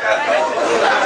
Carioca.